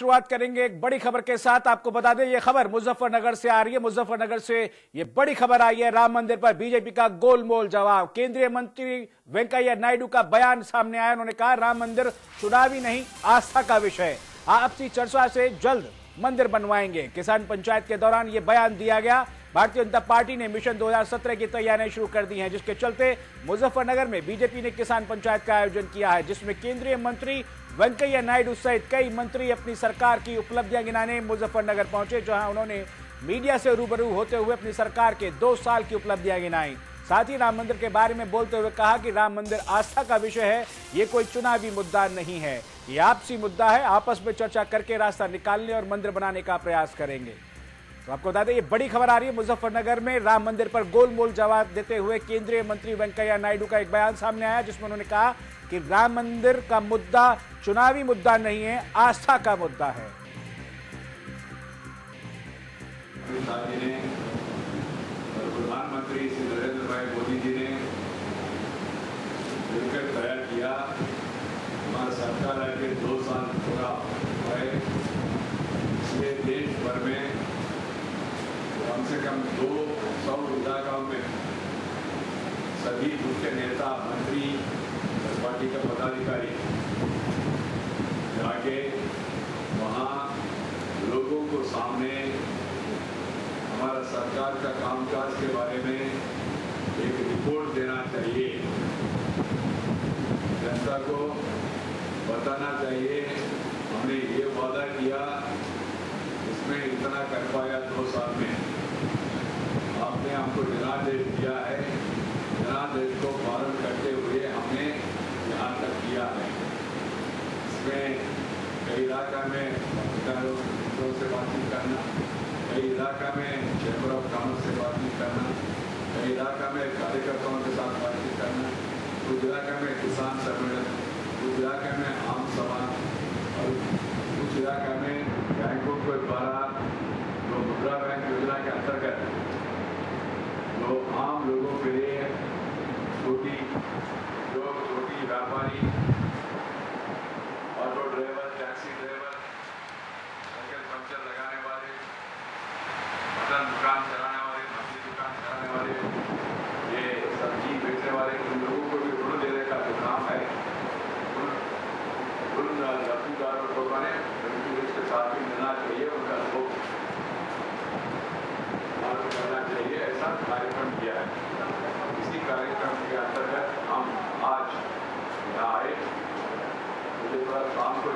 शुरुआत करेंगे एक बड़ी खबर के साथ। आपको बता दें, ये खबर मुजफ्फरनगर से आ रही है। मुजफ्फरनगर से ये बड़ी खबर आई है। राम मंदिर पर बीजेपी का गोलमोल जवाब। केंद्रीय मंत्री वेंकैया नायडू का बयान सामने आया। उन्होंने कहा, राम मंदिर चुनावी नहीं, आस्था का विषय आपसी चर्चा से जल्द मंदिर बनवाएँगे। किसान पंचायत के दौरान ये बयान दिया गया। भारतीय जनता पार्टी ने मिशन 2017 की तैयारियाँ शुरू कर दी हैं, जिसके चलते मुजफ्फरनगर में बीजेपी ने किसान पंचायत का आयोजन किया है, जिसमें केंद्रीय मंत्री वेंकैया नायडू सहित कई मंत्री अपनी सरकार की उपलब्धियाँ गिनाने मुजफ्फरनगर पहुँचे, जहाँ उन्होंने मीडिया से रूबरू होते हुए अपनी सरकार के दो साल की उपलब्धियाँ गिनाई। साथ ही राम मंदिर के बारे में बोलते हुए कहा कि राम मंदिर आस्था का विषय है, ये कोई चुनावी मुद्दा नहीं है। ये आपसी मुद्दा है, आपस में चर्चा करके रास्ता निकालने और मंदिर बनाने का प्रयास करेंगे। तो आपको बता दें, ये बड़ी खबर आ रही है मुजफ्फरनगर में। राम मंदिर पर गोलमोल जवाब देते हुए केंद्रीय मंत्री वेंकैया नायडू का एक बयान सामने आया, जिसमें उन्होंने कहा कि राम मंदिर का मुद्दा, चुनावी मुद्दा नहीं है, आस्था का मुद्दा है। प्रधानमंत्री श्री नरेंद्र भाई मोदी जी ने मिलकर तैयार किया हमारा सरकार आके दो साल पूरा है इसलिए देश भर में कम से कम दो सौ इलाकों में सभी मुख्य नेता, मंत्री, पार्टी का पदाधिकारी, जाके वहाँ लोगों को सामने हमारा सरकार का कामकाज के बारे में एक रिपोर्ट देना चाहिए। जनता को बताना चाहिए, हमने ये वादा किया, इसमें इतना कर पाया दो साल में। आपने हमको जनादेश दिया है जनादेश को पालन करते हुए हमने यहाँ तक किया है इसमें कई इलाका में लोगों से बातचीत करना, कई इलाका में चैम्बर ऑफ़ कॉमर्स से बातचीत करना, कई इलाका में कार्यकर्ताओं के साथ बातचीत करना, कुछ इलाका में किसान सम्मेलन, कुछ इलाका में आम सभा और कुछ इलाका में बैंकों के द्वारा जो मुद्रा बैंक योजना के अंतर्गत जो आम लोगों के लिए तहसीलदार और लोगों ने साथ ही मिलना चाहिए, उनका अनुभव करना चाहिए, ऐसा कार्यक्रम किया है। इसी कार्यक्रम के अंतर्गत हम आज यहाँ आए। मुझे थोड़ा शाम को